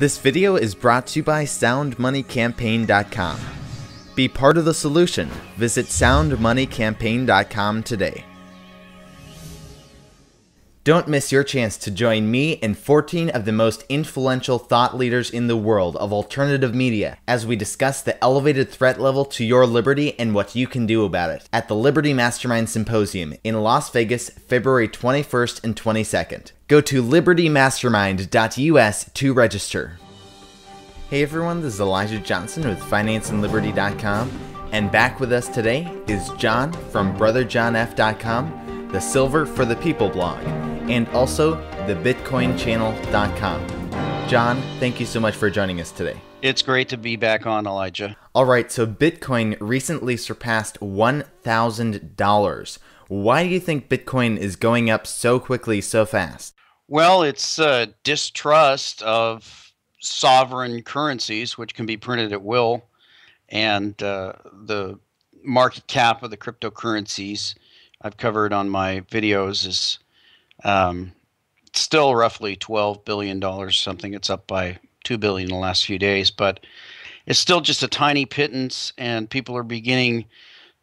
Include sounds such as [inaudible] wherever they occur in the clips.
This video is brought to you by SoundMoneyCampaign.com. Be part of the solution. Visit SoundMoneyCampaign.com today. Don't miss your chance to join me and 14 of the most influential thought leaders in the world of alternative media as we discuss the elevated threat level to your liberty and what you can do about it at the Liberty Mastermind Symposium in Las Vegas, February 21st and 22nd. Go to libertymastermind.us to register. Hey everyone, this is Elijah Johnson with FinanceAndLiberty.com, and back with us today is John from BrotherJohnF.com, the Silver for the People blog and also thebitcoinchannel.com. John, thank you so much for joining us today. It's great to be back on, Elijah. All right, so Bitcoin recently surpassed $1,000. Why do you think Bitcoin is going up so quickly, so fast? Well, it's uh, distrust of sovereign currencies, which can be printed at will, and uh, the market cap of the cryptocurrencies I've covered on my videos is um, still roughly $12 billion something. It's up by 2 billion in the last few days, but it's still just a tiny pittance, and people are beginning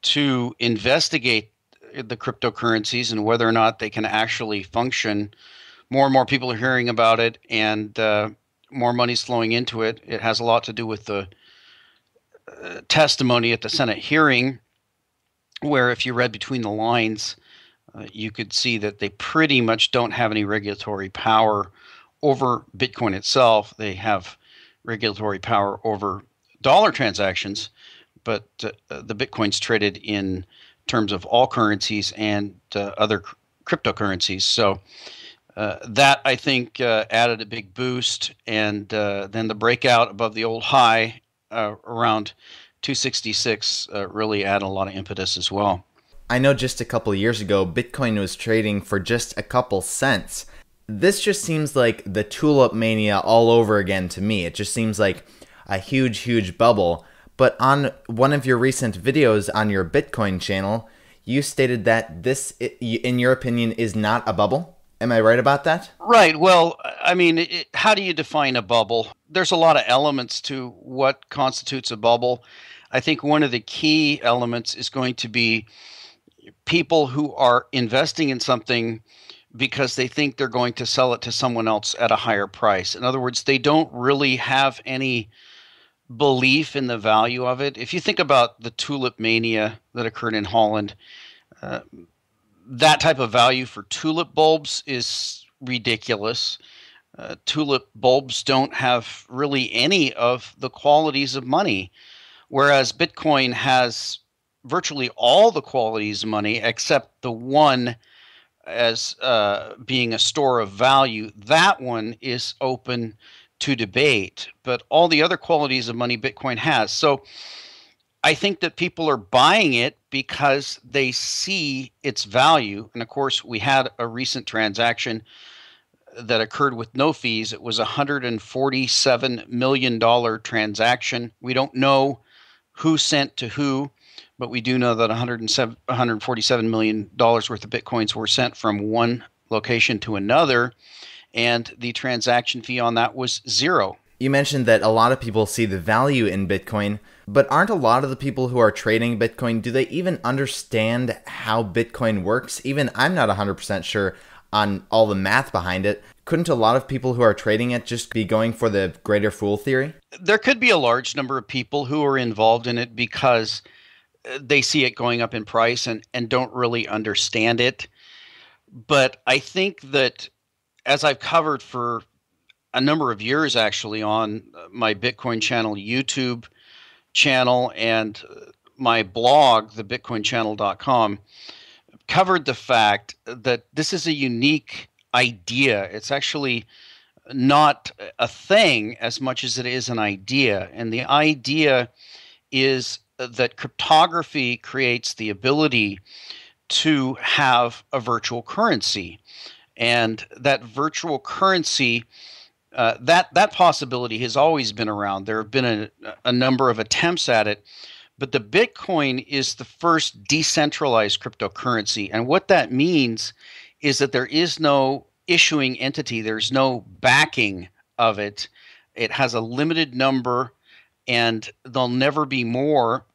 to investigate the cryptocurrencies and whether or not they can actually function. More and more people are hearing about it, and uh, more money's flowing into it. It has a lot to do with the uh, testimony at the Senate hearing, where if you read between the lines, uh, you could see that they pretty much don't have any regulatory power over Bitcoin itself. They have regulatory power over dollar transactions, but uh, the Bitcoin's traded in terms of all currencies and uh, other cryptocurrencies. So uh, that I think uh, added a big boost, and uh, then the breakout above the old high around 266 really added a lot of impetus as well. I know just a couple years ago, Bitcoin was trading for just a couple cents. This just seems like the tulip mania all over again to me. It just seems like a huge, huge bubble. But on one of your recent videos on your Bitcoin channel, you stated that this, in your opinion, is not a bubble. Am I right about that? Right. Well, I mean, it, how do you define a bubble? There's a lot of elements to what constitutes a bubble. I think one of the key elements is going to be people who are investing in something because they think they're going to sell it to someone else at a higher price. In other words, they don't really have any belief in the value of it. If you think about the tulip mania that occurred in Holland, uh, that type of value for tulip bulbs is ridiculous. Uh, tulip bulbs don't have really any of the qualities of money, whereas Bitcoin has virtually all the qualities of money except the one as uh, being a store of value. That one is open to debate, but all the other qualities of money Bitcoin has. So I think that people are buying it because they see its value. And of course, we had a recent transaction that occurred with no fees. It was a $147 million transaction. We don't know who sent to who but we do know that 147 million dollars worth of bitcoins were sent from one location to another, and the transaction fee on that was zero. You mentioned that a lot of people see the value in Bitcoin, but aren't a lot of the people who are trading Bitcoin, do they even understand how Bitcoin works? Even I'm not 100% sure on all the math behind it. Couldn't a lot of people who are trading it just be going for the greater fool theory? There could be a large number of people who are involved in it because uh, they see it going up in price and, and don't really understand it. But I think that as I've covered for a number of years actually on uh, my Bitcoin channel YouTube channel and uh, my blog, thebitcoinchannel.com, covered the fact that this is a unique idea. It's actually not a thing as much as it is an idea. And the idea is that cryptography creates the ability to have a virtual currency. And that virtual currency, uh, that, that possibility has always been around. There have been a, a number of attempts at it, but the Bitcoin is the first decentralized cryptocurrency. And what that means is that there is no issuing entity, there's no backing of it. it has a limited number, and there'll never be more.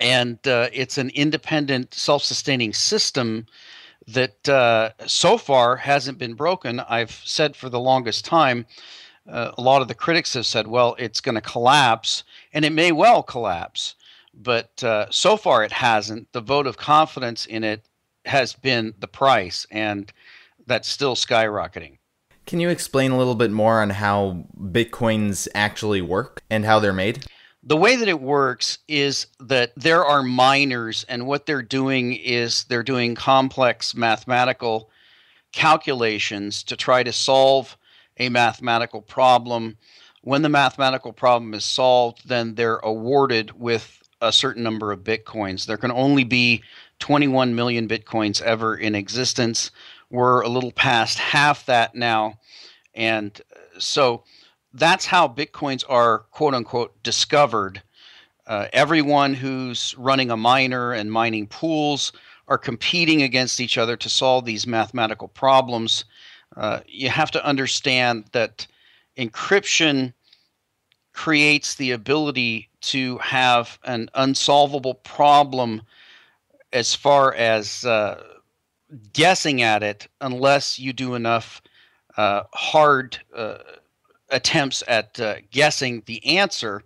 And uh, it's an independent, self sustaining system that uh, so far hasn't been broken. I've said for the longest time, uh, a lot of the critics have said, well, it's going to collapse, and it may well collapse. But uh, so far, it hasn't. The vote of confidence in it has been the price, and that's still skyrocketing. Can you explain a little bit more on how Bitcoins actually work and how they're made? The way that it works is that there are miners, and what they're doing is they're doing complex mathematical calculations to try to solve a mathematical problem. When the mathematical problem is solved, then they're awarded with a certain number of bitcoins. There can only be 21 million bitcoins ever in existence. We're a little past half that now. And uh, so that's how bitcoins are quote unquote discovered. Uh, everyone who's running a miner and mining pools are competing against each other to solve these mathematical problems. Uh, you have to understand that encryption creates the ability to have an unsolvable problem as far as uh, guessing at it unless you do enough uh, hard uh, attempts at uh, guessing the answer.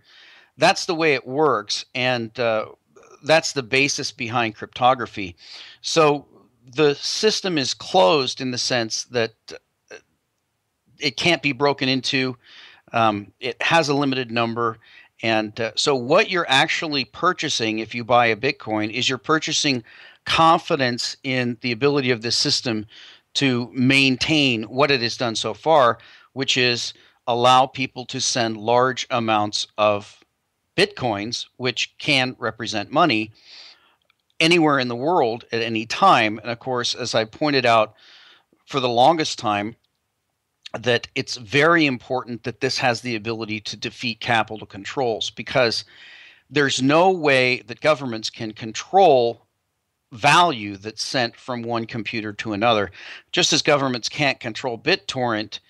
That's the way it works, and uh, that's the basis behind cryptography. So the system is closed in the sense that uh, it can't be broken into. Um, it has a limited number. And uh, so, what you're actually purchasing if you buy a Bitcoin is you're purchasing confidence in the ability of this system to maintain what it has done so far, which is allow people to send large amounts of Bitcoins, which can represent money, anywhere in the world at any time. And of course, as I pointed out for the longest time, that it's very important that this has the ability to defeat capital controls because there's no way that governments can control value that's sent from one computer to another. Just as governments can't control BitTorrent,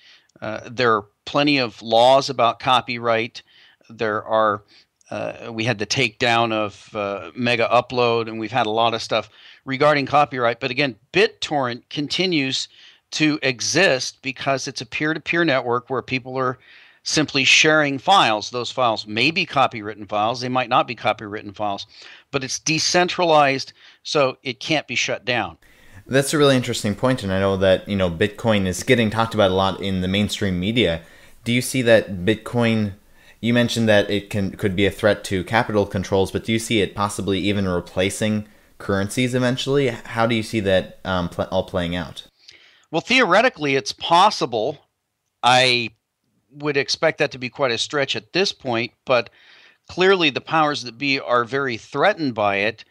uh, there are plenty of laws about copyright. There are uh, we had the takedown of uh, Mega Upload, and we've had a lot of stuff regarding copyright. But again, BitTorrent continues to exist because it's a peer-to-peer network where people are simply sharing files. Those files may be copywritten files, they might not be copywritten files, but it's decentralized, so it can't be shut down. That's a really interesting point, and I know that you know Bitcoin is getting talked about a lot in the mainstream media. Do you see that Bitcoin? You mentioned that it can could be a threat to capital controls, but do you see it possibly even replacing currencies eventually? How do you see that um, pl- all playing out? Well, theoretically, it's possible. I would expect that to be quite a stretch at this point, but clearly the powers that be are very threatened by it.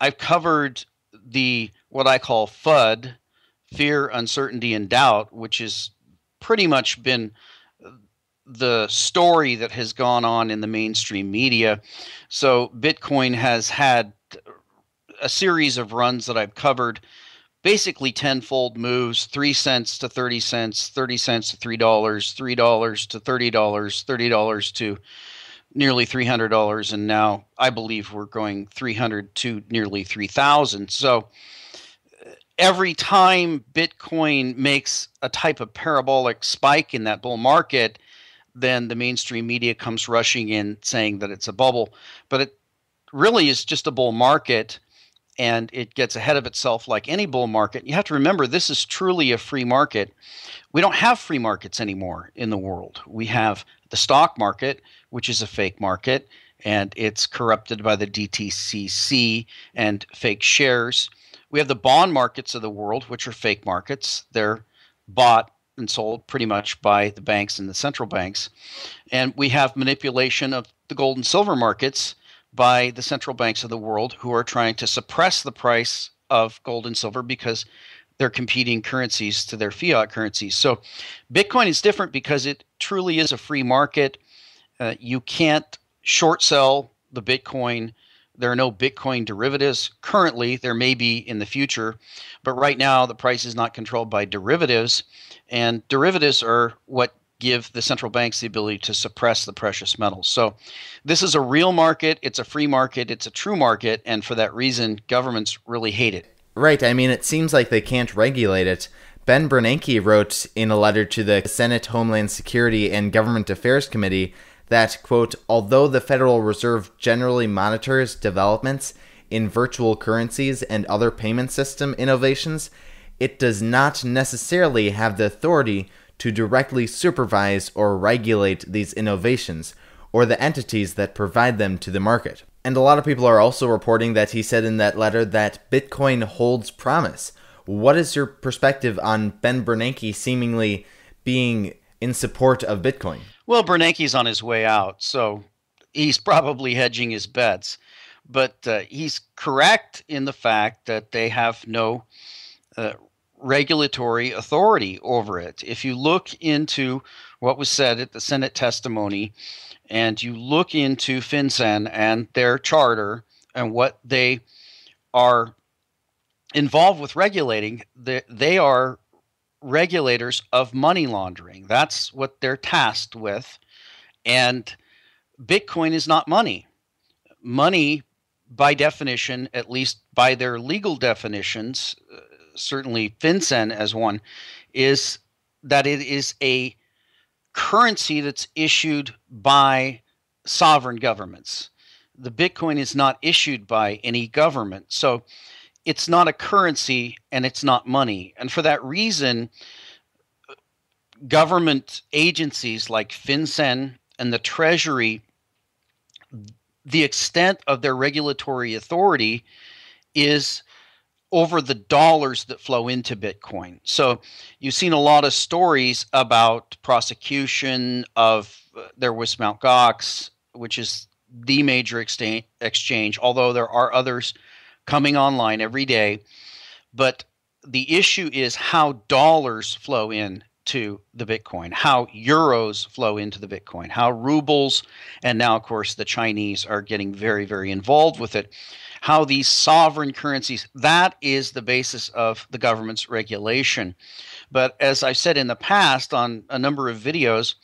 I've covered the what I call FUD, fear, uncertainty, and doubt, which has pretty much been the story that has gone on in the mainstream media. So Bitcoin has had a series of runs that I've covered basically tenfold moves 3 cents to 30 cents 30 cents to $3 $3 to $30 $30 to nearly $300 and now i believe we're going 300 to nearly 3000 so uh, every time bitcoin makes a type of parabolic spike in that bull market then the mainstream media comes rushing in saying that it's a bubble but it really is just a bull market and it gets ahead of itself like any bull market. You have to remember this is truly a free market. We don't have free markets anymore in the world. We have the stock market, which is a fake market, and it's corrupted by the DTCC and fake shares. We have the bond markets of the world, which are fake markets. They're bought and sold pretty much by the banks and the central banks. And we have manipulation of the gold and silver markets by the central banks of the world who are trying to suppress the price of gold and silver because they're competing currencies to their fiat currencies. So Bitcoin is different because it truly is a free market. Uh, you can't short sell the Bitcoin. There are no Bitcoin derivatives currently. There may be in the future, but right now the price is not controlled by derivatives. And derivatives are what give the central banks the ability to suppress the precious metals. So, this is a real market, it's a free market, it's a true market, and for that reason, governments really hate it. Right. I mean, it seems like they can't regulate it. Ben Bernanke wrote in a letter to the Senate Homeland Security and Government Affairs Committee that, quote, although the Federal Reserve generally monitors developments in virtual currencies and other payment system innovations, it does not necessarily have the authority to directly supervise or regulate these innovations or the entities that provide them to the market. And a lot of people are also reporting that he said in that letter that Bitcoin holds promise. What is your perspective on Ben Bernanke seemingly being in support of Bitcoin? Well, Bernanke's on his way out, so he's [laughs] probably hedging his bets. But uh, he's correct in the fact that they have no uh, regulatory authority over it. If you look into what was said at the Senate testimony and you look into FinCEN and their charter and what they are involved with regulating, they, they are regulators of money laundering. That's what they're tasked with. And Bitcoin is not money. Money, by definition, at least by their legal definitions, certainly FinCEN as one, is that it is a currency that's issued by sovereign governments. The Bitcoin is not issued by any government. So it's not a currency and it's not money. And for that reason, government agencies like FinCEN and the Treasury, the extent of their regulatory authority is over the dollars that flow into Bitcoin. So you've seen a lot of stories about prosecution of uh, there was Mt. Gox, which is the major exchange, although there are others coming online every day. But the issue is how dollars flow in to the Bitcoin, how euros flow into the Bitcoin, how rubles, and now, of course, the Chinese are getting very, very involved with it how these sovereign currencies, that is the basis of the government's regulation. But as I've said in the past on a number of videos,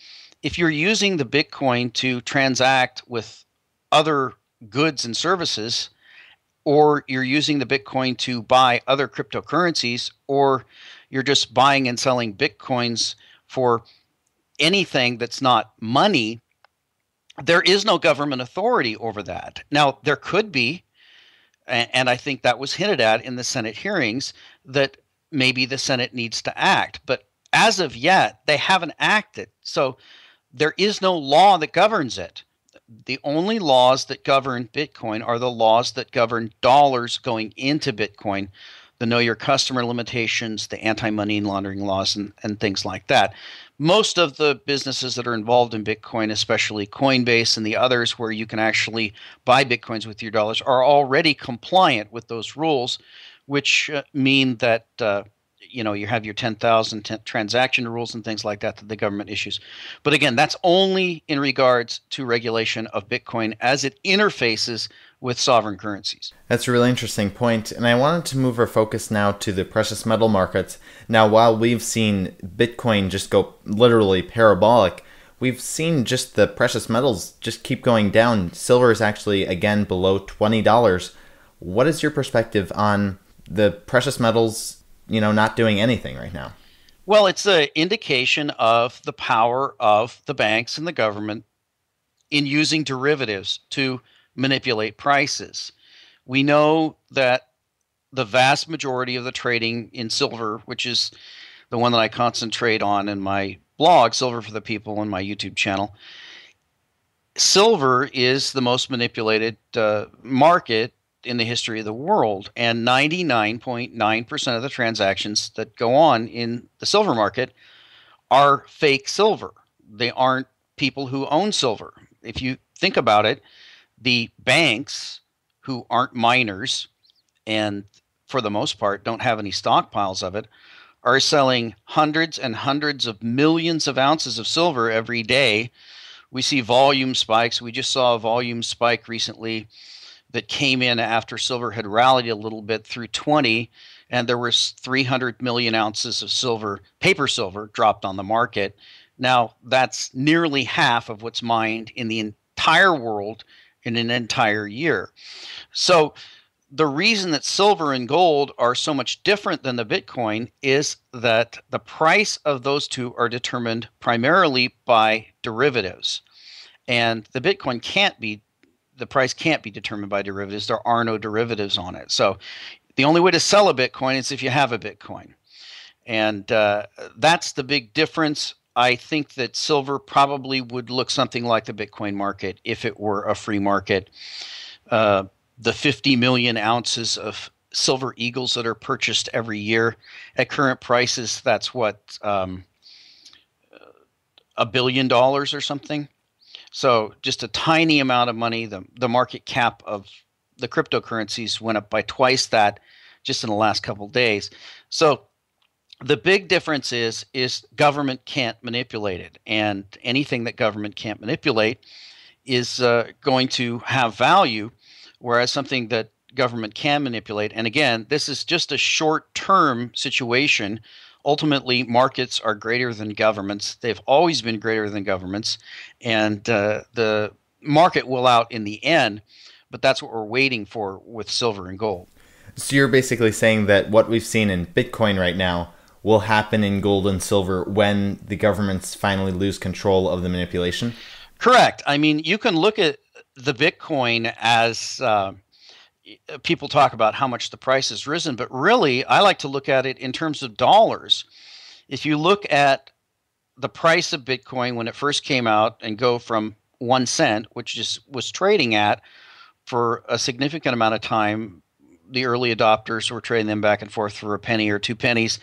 if you're using the Bitcoin to transact with other goods and services, or you're using the Bitcoin to buy other cryptocurrencies, or you're just buying and selling Bitcoins for anything that's not money, there is no government authority over that. Now, there could be, and I think that was hinted at in the Senate hearings that maybe the Senate needs to act. But as of yet, they haven't acted. So there is no law that governs it. The only laws that govern Bitcoin are the laws that govern dollars going into Bitcoin, the know your customer limitations, the anti money laundering laws, and, and things like that most of the businesses that are involved in Bitcoin, especially Coinbase and the others where you can actually buy Bitcoins with your dollars, are already compliant with those rules, which uh, mean that uh, you know you have your 10,000 t- transaction rules and things like that that the government issues. But again, that's only in regards to regulation of Bitcoin as it interfaces with sovereign currencies. That's a really interesting point, and I wanted to move our focus now to the precious metal markets. Now, while we've seen Bitcoin just go literally parabolic, we've seen just the precious metals just keep going down. Silver is actually again below $20. What is your perspective on the precious metals, you know, not doing anything right now? Well, it's an indication of the power of the banks and the government in using derivatives to manipulate prices. We know that the vast majority of the trading in silver, which is the one that I concentrate on in my blog, Silver for the People, on my YouTube channel, silver is the most manipulated uh, market in the history of the world. And 99.9% of the transactions that go on in the silver market are fake silver. They aren't people who own silver. If you think about it, the banks who aren't miners and for the most part don't have any stockpiles of it are selling hundreds and hundreds of millions of ounces of silver every day. We see volume spikes. We just saw a volume spike recently that came in after silver had rallied a little bit through 20 and there was 300 million ounces of silver paper silver dropped on the market Now, that's nearly half of what's mined in the entire world in an entire year. So, the reason that silver and gold are so much different than the Bitcoin is that the price of those two are determined primarily by derivatives. And the Bitcoin can't be, the price can't be determined by derivatives. There are no derivatives on it. So the only way to sell a Bitcoin is if you have a Bitcoin. And uh, that's the big difference. I think that silver probably would look something like the Bitcoin market if it were a free market. Uh, the 50 million ounces of silver eagles that are purchased every year at current prices, that's what um, a billion dollars or something. So just a tiny amount of money. The the market cap of the cryptocurrencies went up by twice that just in the last couple days. So the big difference is is government can't manipulate it, and anything that government can't manipulate is uh, going to have value, whereas something that government can manipulate, and again, this is just a short term situation. Ultimately, markets are greater than governments. They've always been greater than governments, and uh, the market will out in the end. But that's what we're waiting for with silver and gold. So you're basically saying that what we've seen in Bitcoin right now will happen in gold and silver when the governments finally lose control of the manipulation? Correct. I mean, you can look at the Bitcoin as uh, people talk about how much the price has risen, but really, I like to look at it in terms of dollars. If you look at the price of Bitcoin when it first came out and go from one cent, which just was trading at for a significant amount of time, the early adopters were trading them back and forth for a penny or two pennies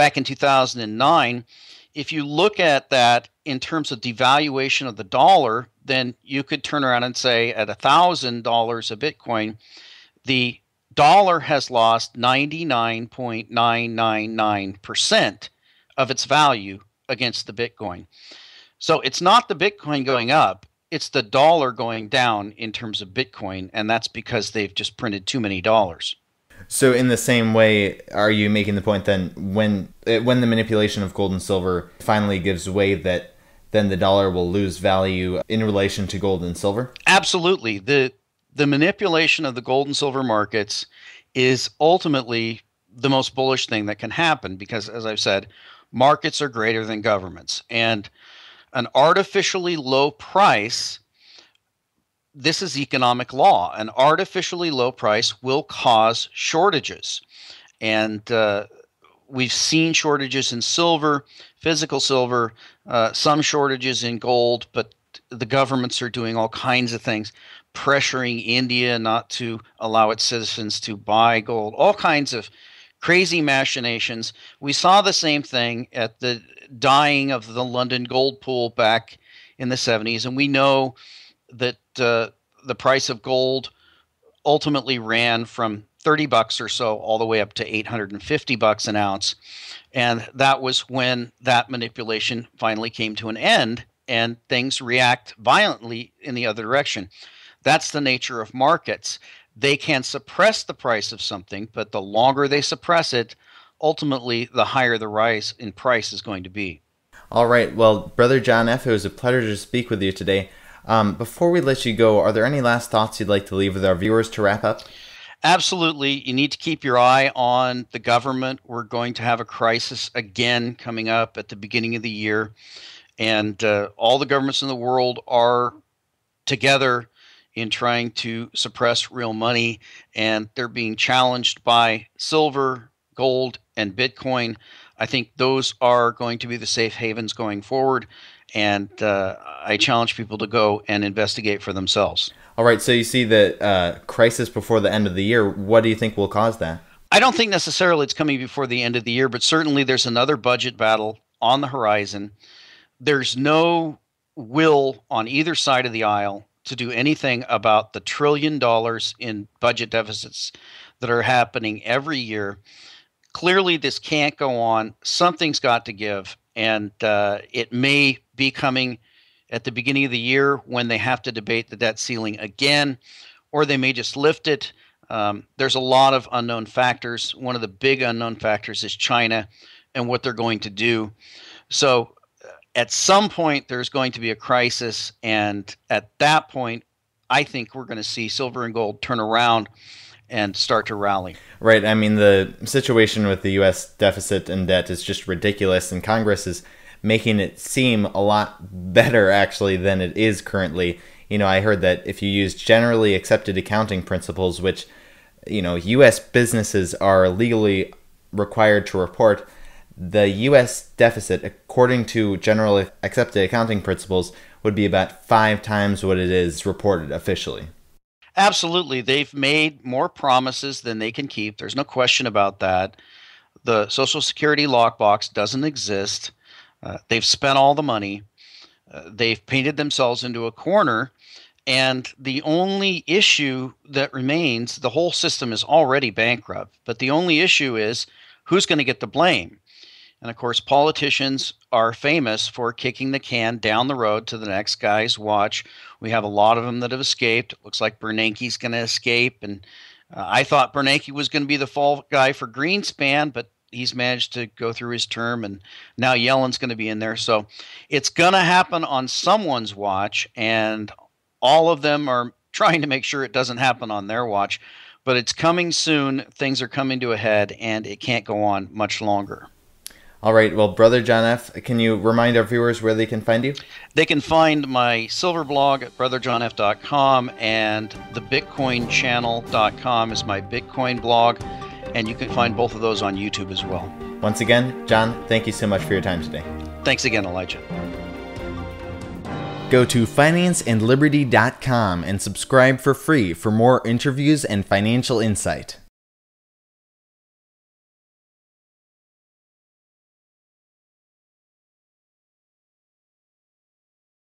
back in 2009. If you look at that in terms of devaluation of the dollar, then you could turn around and say at $1,000 a Bitcoin, the dollar has lost 99.999% of its value against the Bitcoin. So it's not the Bitcoin going up, it's the dollar going down in terms of Bitcoin, and that's because they've just printed too many dollars. So, in the same way, are you making the point then when eh, when the manipulation of gold and silver finally gives way that then the dollar will lose value in relation to gold and silver? Absolutely. the The manipulation of the gold and silver markets is ultimately the most bullish thing that can happen because, as I've said, markets are greater than governments, and an artificially low price this is economic law. An artificially low price will cause shortages. And uh, we've seen shortages in silver, physical silver, uh, some shortages in gold, but the governments are doing all kinds of things, pressuring India not to allow its citizens to buy gold, all kinds of crazy machinations. We saw the same thing at the dying of the London gold pool back in the 70s, and we know that uh, the price of gold ultimately ran from 30 bucks or so all the way up to 850 bucks an ounce. And that was when that manipulation finally came to an end and things react violently in the other direction. That's the nature of markets. They can suppress the price of something but the longer they suppress it ultimately the higher the rise in price is going to be. All right. Well brother john f it was a pleasure to speak with you today um, before we let you go, are there any last thoughts you'd like to leave with our viewers to wrap up? Absolutely. You need to keep your eye on the government. We're going to have a crisis again coming up at the beginning of the year. And uh, all the governments in the world are together in trying to suppress real money. And they're being challenged by silver, gold, and Bitcoin. I think those are going to be the safe havens going forward and uh, I challenge people to go and investigate for themselves. All right. So you see the uh, crisis before the end of the year. What do you think will cause that? I don't think necessarily it's coming before the end of the year, but certainly there's another budget battle on the horizon. There's no will on either side of the aisle to do anything about the trillion dollars in budget deficits that are happening every year. Clearly, this can't go on. Something's got to give, and uh, it may be coming at the beginning of the year when they have to debate the debt ceiling again, or they may just lift it. Um, there's a lot of unknown factors. One of the big unknown factors is China and what they're going to do. So At some point, there's going to be a crisis, and at that point, I think we're going to see silver and gold turn around and start to rally. Right. I mean, the situation with the U.S. deficit and debt is just ridiculous, and Congress is making it seem a lot better actually than it is currently. You know, I heard that if you use generally accepted accounting principles, which you know, U.S. businesses are legally required to report, the U.S. deficit, according to generally accepted accounting principles, would be about five times what it is reported officially. Absolutely. They've made more promises than they can keep. There's no question about that. The Social Security lockbox doesn't exist. Uh, they've spent all the money. Uh, they've painted themselves into a corner. And the only issue that remains, the whole system is already bankrupt. But the only issue is who's going to get the blame? And of course, politicians are famous for kicking the can down the road to the next guy's watch. We have a lot of them that have escaped. It looks like Bernanke's going to escape. And uh, I thought Bernanke was going to be the fall guy for Greenspan, but he's managed to go through his term, and now Yellen's going to be in there. So it's going to happen on someone's watch, and all of them are [laughs] trying to make sure it doesn't happen on their watch. But it's coming soon. Things are coming to a head, and it can't go on much longer. All right. Well, Brother John F., can you remind our viewers where they can find you? They can find my silver blog at brotherjohnf.com and the bitcoinchannel.com is my Bitcoin blog. And you can find both of those on YouTube as well. Once again, John, thank you so much for your time today. Thanks again, Elijah. Go to financeandliberty.com and subscribe for free for more interviews and financial insight.